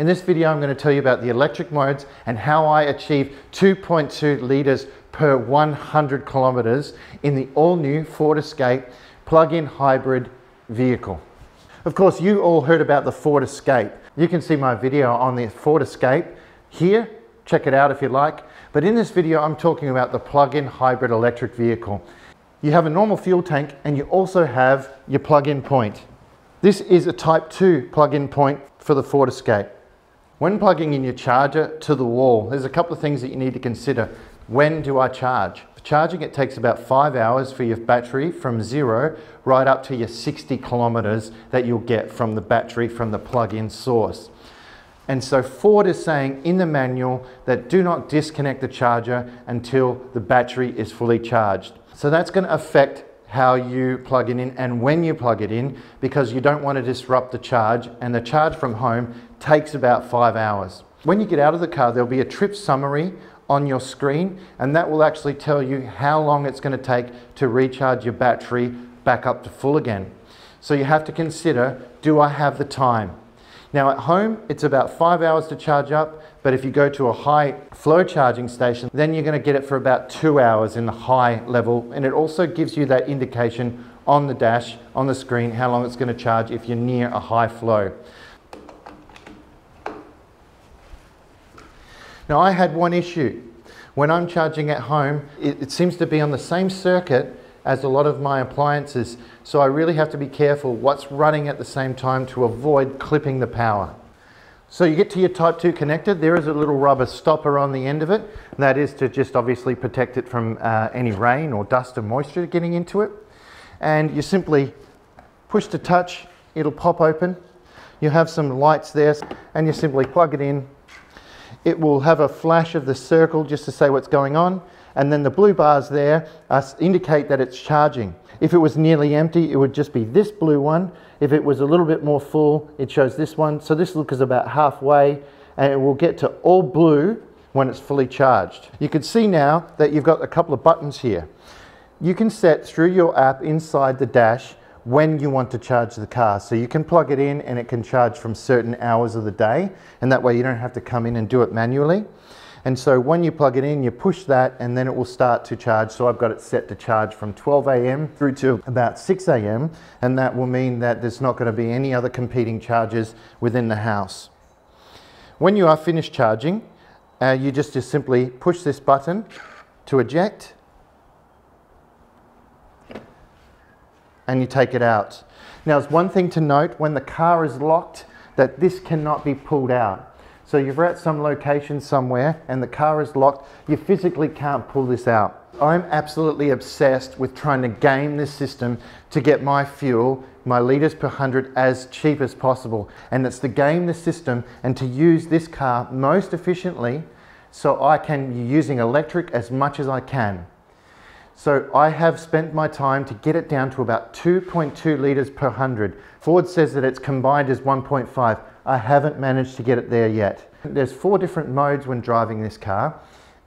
In this video, I'm going to tell you about the electric modes and how I achieve 2.2 litres per 100 kilometres in the all-new Ford Escape plug-in hybrid vehicle. Of course, you all heard about the Ford Escape. You can see my video on the Ford Escape here. Check it out if you like. But in this video, I'm talking about the plug-in hybrid electric vehicle. You have a normal fuel tank and you also have your plug-in point. This is a type 2 plug-in point for the Ford Escape. When plugging in your charger to the wall, there's a couple of things that you need to consider. When do I charge? For charging, it takes about five hours for your battery from zero right up to your 60 kilometers that you'll get from the battery from the plug-in source. And so Ford is saying in the manual that do not disconnect the charger until the battery is fully charged. So that's going to affect how you plug it in and when you plug it in because you don't want to disrupt the charge and the charge from home takes about five hours. When you get out of the car, there'll be a trip summary on your screen and that will actually tell you how long it's going to take to recharge your battery back up to full again. So you have to consider, do I have the time? Now at home, it's about five hours to charge up, but if you go to a high flow charging station, then you're going to get it for about two hours in the high level. And it also gives you that indication on the dash, on the screen, how long it's going to charge if you're near a high flow. Now I had one issue. When I'm charging at home, it, it, seems to be on the same circuit as a lot of my appliances. So I really have to be careful what's running at the same time to avoid clipping the power. So you get to your type 2 connector, there is a little rubber stopper on the end of it. That is to just obviously protect it from uh, any rain or dust or moisture getting into it. And you simply push to touch, it'll pop open. You have some lights there and you simply plug it in it will have a flash of the circle just to say what's going on. And then the blue bars there uh, indicate that it's charging. If it was nearly empty, it would just be this blue one. If it was a little bit more full, it shows this one. So this look is about halfway and it will get to all blue when it's fully charged. You can see now that you've got a couple of buttons here. You can set through your app inside the dash when you want to charge the car. So you can plug it in and it can charge from certain hours of the day and that way you don't have to come in and do it manually. And so when you plug it in, you push that and then it will start to charge. So I've got it set to charge from 12 a.m. through to about 6 a.m. And that will mean that there's not going to be any other competing charges within the house. When you are finished charging, uh, you just, just simply push this button to eject and you take it out. Now, it's one thing to note when the car is locked that this cannot be pulled out. So you're at some location somewhere and the car is locked, you physically can't pull this out. I'm absolutely obsessed with trying to game this system to get my fuel, my litres per hundred, as cheap as possible. And it's to game the system and to use this car most efficiently so I can be using electric as much as I can. So I have spent my time to get it down to about 2.2 litres per 100. Ford says that it's combined as 1.5. I haven't managed to get it there yet. There's four different modes when driving this car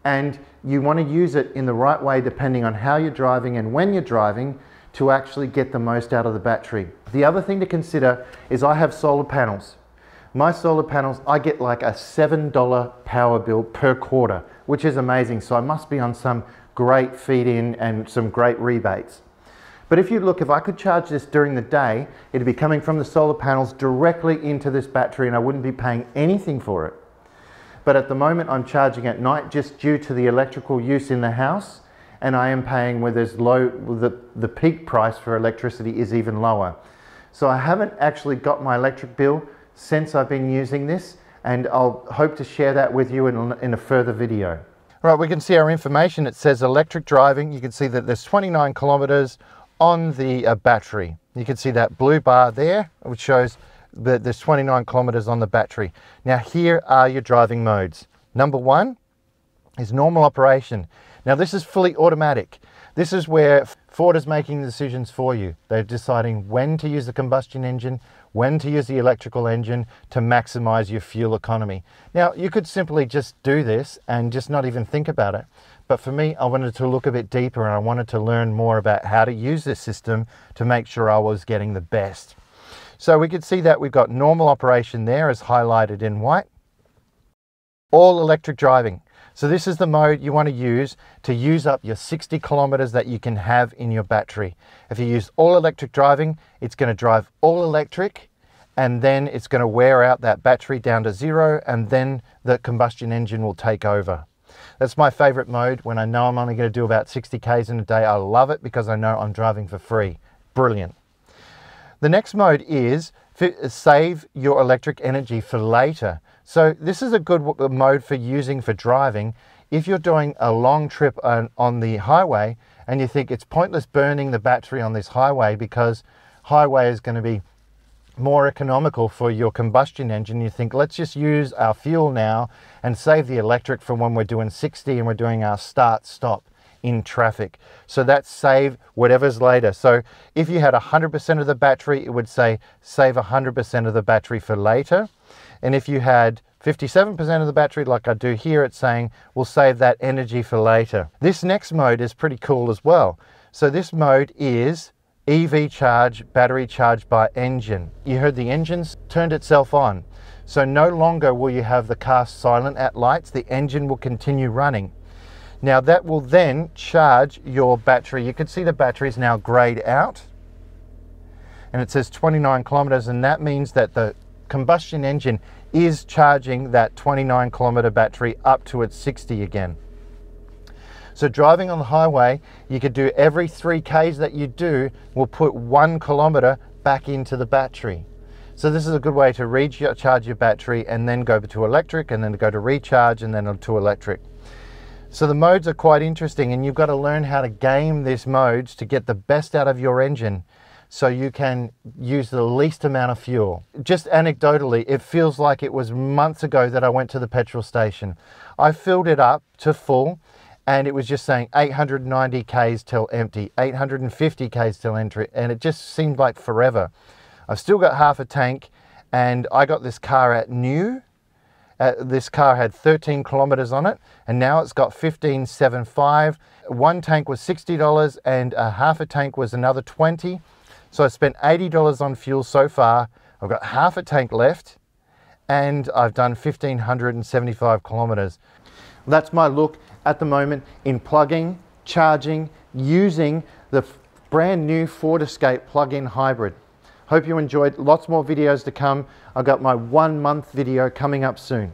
and you want to use it in the right way depending on how you're driving and when you're driving to actually get the most out of the battery. The other thing to consider is I have solar panels. My solar panels, I get like a $7 power bill per quarter, which is amazing. So I must be on some great feed in and some great rebates. But if you look, if I could charge this during the day, it'd be coming from the solar panels directly into this battery and I wouldn't be paying anything for it. But at the moment I'm charging at night just due to the electrical use in the house and I am paying where there's low, the, the peak price for electricity is even lower. So I haven't actually got my electric bill since I've been using this and I'll hope to share that with you in, in a further video. Right, we can see our information. It says electric driving. You can see that there's 29 kilometers on the uh, battery. You can see that blue bar there, which shows that there's 29 kilometers on the battery. Now here are your driving modes. Number one is normal operation. Now this is fully automatic. This is where Ford is making the decisions for you. They're deciding when to use the combustion engine, when to use the electrical engine to maximize your fuel economy. Now, you could simply just do this and just not even think about it. But for me, I wanted to look a bit deeper and I wanted to learn more about how to use this system to make sure I was getting the best. So we could see that we've got normal operation there as highlighted in white. All electric driving. So this is the mode you want to use to use up your 60 kilometers that you can have in your battery. If you use all electric driving, it's going to drive all electric and then it's going to wear out that battery down to zero and then the combustion engine will take over. That's my favorite mode when I know I'm only going to do about 60 Ks in a day. I love it because I know I'm driving for free. Brilliant. The next mode is save your electric energy for later. So this is a good mode for using for driving. If you're doing a long trip on, on the highway and you think it's pointless burning the battery on this highway because highway is going to be more economical for your combustion engine, you think, let's just use our fuel now and save the electric for when we're doing 60 and we're doing our start stop in traffic. So that's save whatever's later. So if you had 100% of the battery, it would say save 100% of the battery for later. And if you had 57% of the battery like I do here, it's saying we'll save that energy for later. This next mode is pretty cool as well. So this mode is EV charge, battery charged by engine. You heard the engine's turned itself on. So no longer will you have the car silent at lights, the engine will continue running. Now that will then charge your battery. You can see the battery is now grayed out and it says 29 kilometers and that means that the combustion engine is charging that 29 kilometer battery up to its 60 again. So driving on the highway, you could do every three Ks that you do will put one kilometer back into the battery. So this is a good way to recharge your battery and then go to electric and then go to recharge and then to electric. So the modes are quite interesting and you've got to learn how to game these modes to get the best out of your engine so you can use the least amount of fuel. Just anecdotally, it feels like it was months ago that I went to the petrol station. I filled it up to full and it was just saying 890 Ks till empty, 850 Ks till entry, and it just seemed like forever. I've still got half a tank, and I got this car at new. Uh, this car had 13 kilometers on it, and now it's got 1575. One tank was $60, and a half a tank was another 20. So I spent $80 on fuel so far. I've got half a tank left, and I've done 1575 kilometers. That's my look at the moment in plugging, charging, using the brand new Ford Escape plug-in hybrid. Hope you enjoyed. Lots more videos to come. I've got my one month video coming up soon.